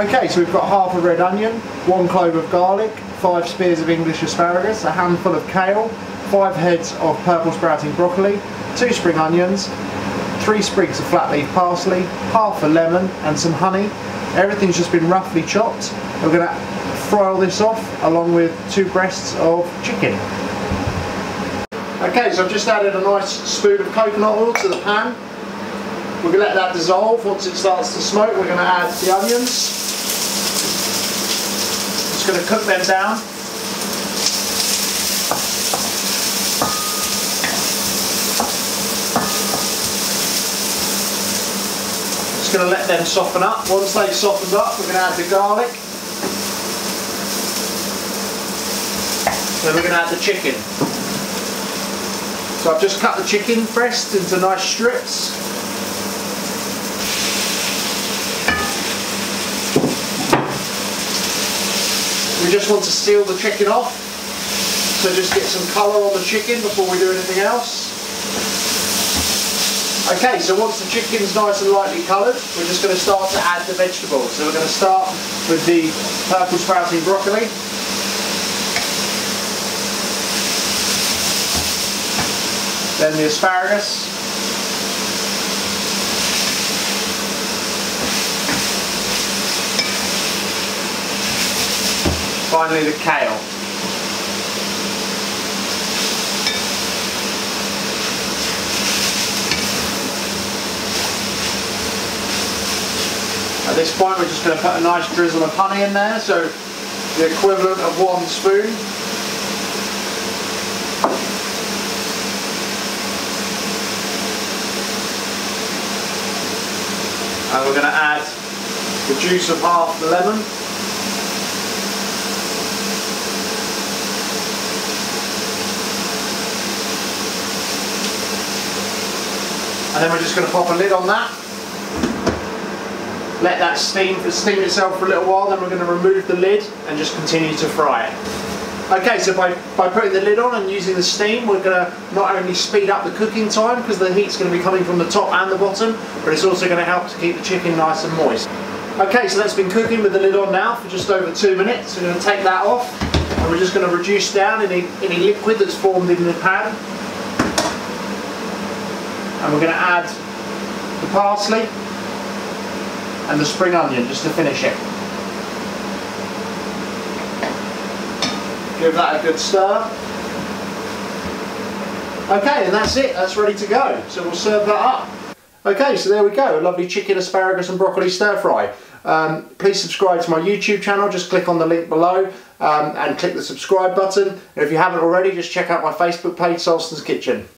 Okay, so we've got half a red onion, one clove of garlic, five spears of English asparagus, a handful of kale, five heads of purple sprouting broccoli, two spring onions, three sprigs of flat leaf parsley, half a lemon and some honey. Everything's just been roughly chopped. We're going to fry all this off along with two breasts of chicken. Okay, so I've just added a nice spoon of coconut oil to the pan. We're going to let that dissolve. Once it starts to smoke, we're going to add the onions. Going to cook them down. Just going to let them soften up. Once they've softened up, we're going to add the garlic. Then we're going to add the chicken. So I've just cut the chicken breast into nice strips. We just want to seal the chicken off. So just get some colour on the chicken before we do anything else. Okay, so once the chicken's nice and lightly coloured, we're just going to start to add the vegetables. So we're going to start with the purple sprouting broccoli. Then the asparagus. Finally the kale. At this point we're just going to put a nice drizzle of honey in there, so the equivalent of one spoon. And we're going to add the juice of half the lemon. And then we're just going to pop a lid on that. Let that steam, steam itself for a little while, then we're going to remove the lid and just continue to fry it. Okay, so by, by putting the lid on and using the steam, we're going to not only speed up the cooking time because the heat's going to be coming from the top and the bottom, but it's also going to help to keep the chicken nice and moist. Okay, so that's been cooking with the lid on now for just over two minutes. We're going to take that off and we're just going to reduce down any, any liquid that's formed in the pan. And we're going to add the parsley and the spring onion just to finish it. Give that a good stir. Okay, and that's it, that's ready to go. So we'll serve that up. Okay, so there we go, a lovely chicken, asparagus and broccoli stir fry. Um, please subscribe to my YouTube channel, just click on the link below um, and click the subscribe button. And if you haven't already, just check out my Facebook page, Sulston's Kitchen.